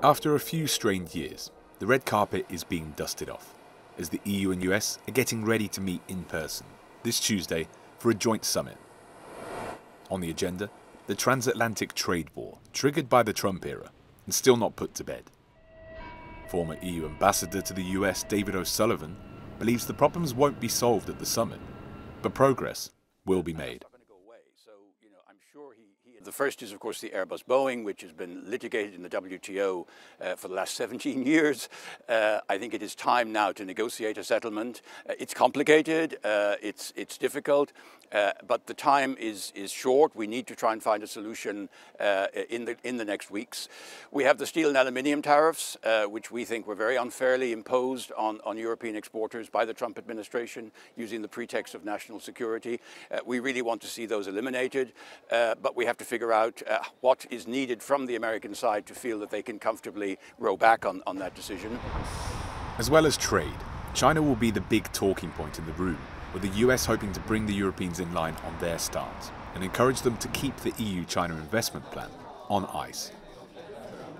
After a few strained years, the red carpet is being dusted off as the EU and US are getting ready to meet in person this Tuesday for a joint summit. On the agenda, the transatlantic trade war triggered by the Trump era and still not put to bed. Former EU ambassador to the US David O'Sullivan believes the problems won't be solved at the summit, but progress will be made. I'm sure the first is, of course, the Airbus Boeing, which has been litigated in the WTO uh, for the last 17 years. Uh, I think it is time now to negotiate a settlement. Uh, it's complicated, uh, it's, it's difficult, uh, but the time is, is short. We need to try and find a solution uh, in, the, in the next weeks. We have the steel and aluminium tariffs, which we think were very unfairly imposed on, on European exporters by the Trump administration using the pretext of national security. we really want to see those eliminated, but we have to figure figure out uh, what is needed from the American side to feel that they can comfortably row back on, on that decision. As well as trade, China will be the big talking point in the room, with the US hoping to bring the Europeans in line on their stance and encourage them to keep the EU China investment plan on ice.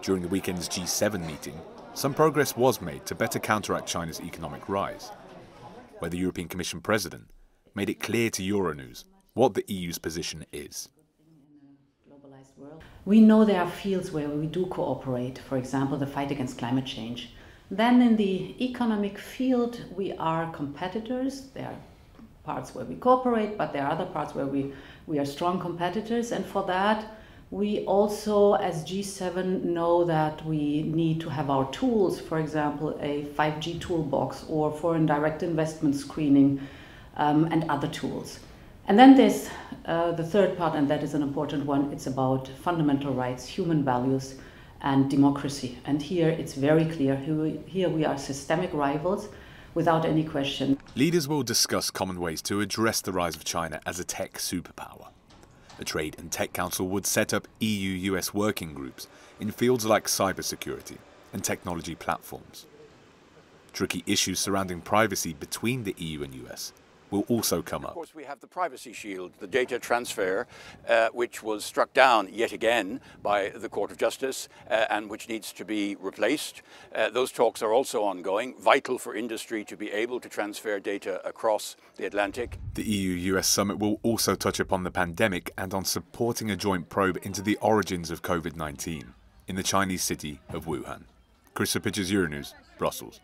During the weekend's G7 meeting, some progress was made to better counteract China's economic rise, where the European Commission President made it clear to Euronews what the EU's position is. We know there are fields where we do cooperate, for example, the fight against climate change. Then in the economic field, we are competitors. There are parts where we cooperate, but there are other parts where we, we are strong competitors. And for that, we also, as G7, know that we need to have our tools, for example, a 5G toolbox or foreign direct investment screening um, and other tools. And then there's uh, the third part, and that is an important one. It's about fundamental rights, human values, and democracy. And here it's very clear. Here we are systemic rivals without any question. Leaders will discuss common ways to address the rise of China as a tech superpower. The Trade and Tech Council would set up EU US working groups in fields like cybersecurity and technology platforms. Tricky issues surrounding privacy between the EU and US will also come up. Of course, we have the privacy shield, the data transfer, uh, which was struck down yet again by the Court of Justice uh, and which needs to be replaced. Uh, those talks are also ongoing, vital for industry to be able to transfer data across the Atlantic. The EU-US summit will also touch upon the pandemic and on supporting a joint probe into the origins of COVID-19 in the Chinese city of Wuhan. Chris Pitchers Euronews, Brussels.